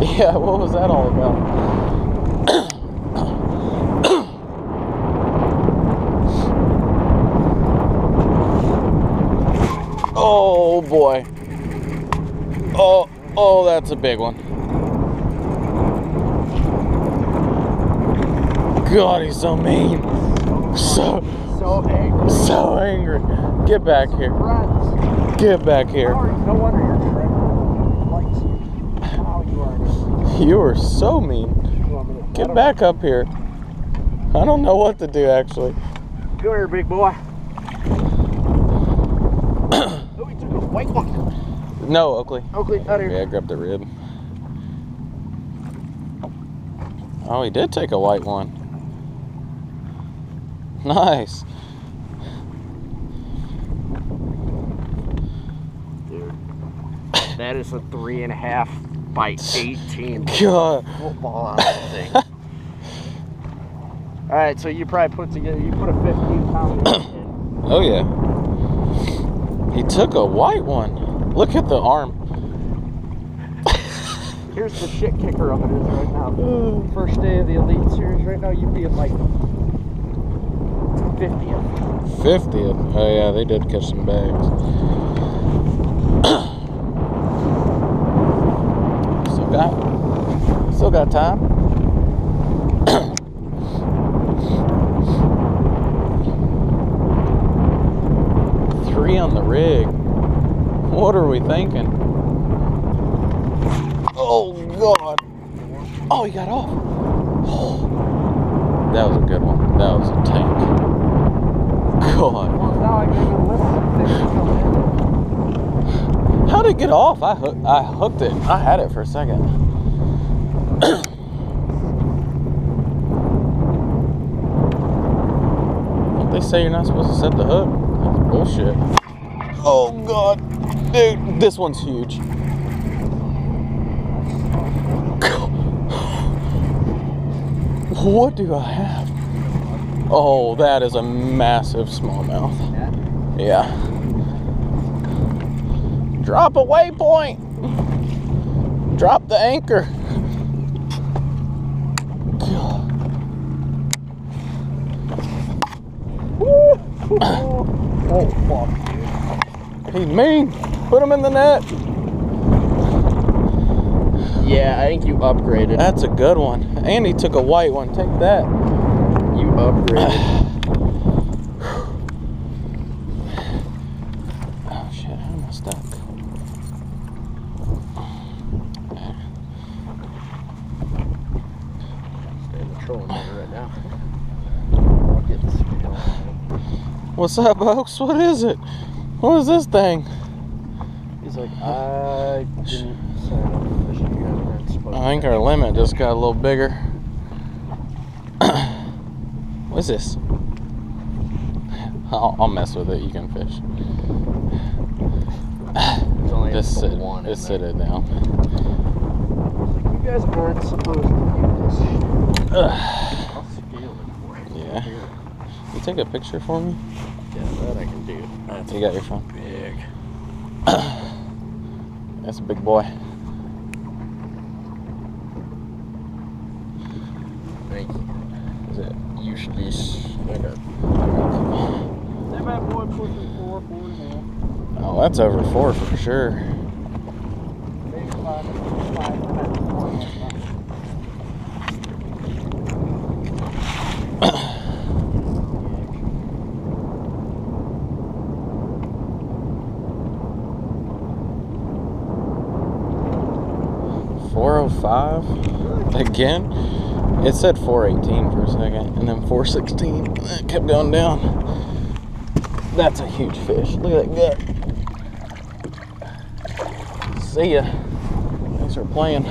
Yeah, what was that all about? oh boy. Oh, oh, that's a big one. God, he's so mean. So, So angry. so angry. Get back here. Get back here. No wonder your friend likes you. Wow, you are. You are so mean. You want me to pet Get back up here. I don't know what to do actually. Come here, big boy. oh, he took a white one. No, Oakley. Oakley, out here. Yeah, I grabbed the rib. Oh, he did take a white one. Nice. Dude, that is a three and a half by 18 God. football on that thing. All right, so you probably put together, you put a 15 pound in. Oh yeah. He took a white one. Look at the arm. Here's the shit kicker of it is right now. First day of the Elite Series right now, you'd be at like 50th. 50th. Oh yeah, they did catch some bags. still got still got time. Three on the rig. What are we thinking? Oh god. Oh he got off. Oh. That was a good one. That was a tank. God. Well, now I maybe lift something come How'd it get off? I hook, I hooked it. I had it for a second. Don't they say you're not supposed to set the hook? That's bullshit. Oh god, dude, this one's huge. What do I have? Oh, that is a massive smallmouth. Yeah. Drop a waypoint. Drop the anchor. Oh, fuck. He's mean. Put him in the net. Yeah, I think you upgraded. That's a good one. And he took a white one. Take that. You upgraded. Oh shit, how am I stuck? in the trolling motor right now. I'll get the. What's up, folks? What is it? What is this thing? He's like, I didn't sign up for this. You guys weren't supposed I think our limit just got a little bigger. What's this? I'll, I'll mess with it. You can fish. Just sit. Just sit it down. You guys aren't supposed to do this shit. Ugh. I'll scale it for you. Yeah. Here. You take a picture for me? Yeah, that I can do. That's You got your phone? big. That's a big boy. Thank you. Is it? Be. Okay. That bad boy pushing four, four and a half. Oh, that's over four for sure. Maybe five, five, five, four and a half. Four oh five again. It said four eighteen for a second, and then four sixteen. It kept going down. That's a huge fish. Look at that gut. See ya. Thanks for playing.